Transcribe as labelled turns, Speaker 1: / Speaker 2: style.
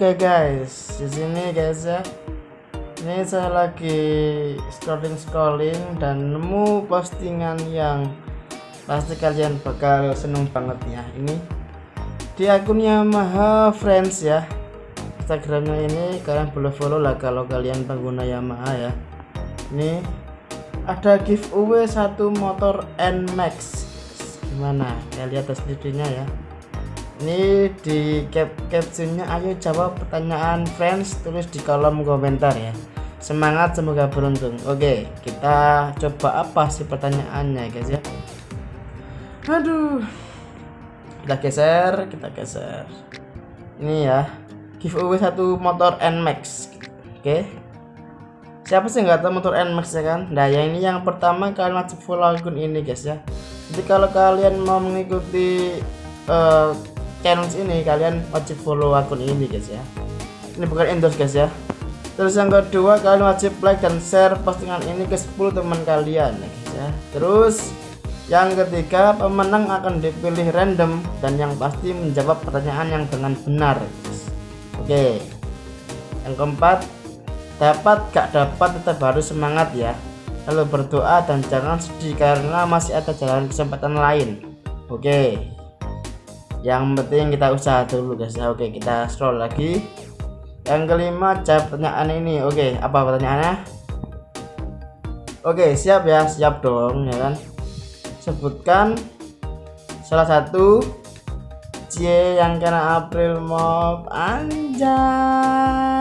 Speaker 1: Oke guys, di sini guys ya. Ini saya lagi scrolling scrolling dan nemu postingan yang pasti kalian bakal seneng banget ya. Ini di akun Yamaha Friends ya. Instagramnya ini kalian boleh follow lah kalau kalian pengguna Yamaha ya. Ini ada giveaway satu motor Nmax. Gimana? Ya lihat deskripsinya ya ini di cap captionnya ayo jawab pertanyaan friends tulis di kolom komentar ya. Semangat semoga beruntung. Oke kita coba apa sih pertanyaannya guys ya? Aduh. Kita geser kita geser. Ini ya giveaway satu motor Nmax oke. Siapa sih nggak tahu motor Nmax ya kan? Nah yang ini yang pertama kalian wajib follow akun ini guys ya. Jadi kalau kalian mau mengikuti uh, channel ini kalian wajib follow akun ini guys ya. Ini bukan endorse guys ya. Terus yang kedua kalian wajib like dan share postingan ini ke 10 teman kalian ya guys ya. Terus yang ketiga pemenang akan dipilih random dan yang pasti menjawab pertanyaan yang dengan benar guys. oke. Yang keempat dapat gak dapat tetap harus semangat ya. Lalu berdoa dan jangan sedih karena masih ada jalan kesempatan lain. Oke yang penting kita usaha dulu guys. Ya oke kita scroll lagi. Yang kelima jawab pertanyaan ini. Oke apa pertanyaannya? Oke siap ya siap dong ya kan? Sebutkan salah satu C yang kena April Mop. Anjay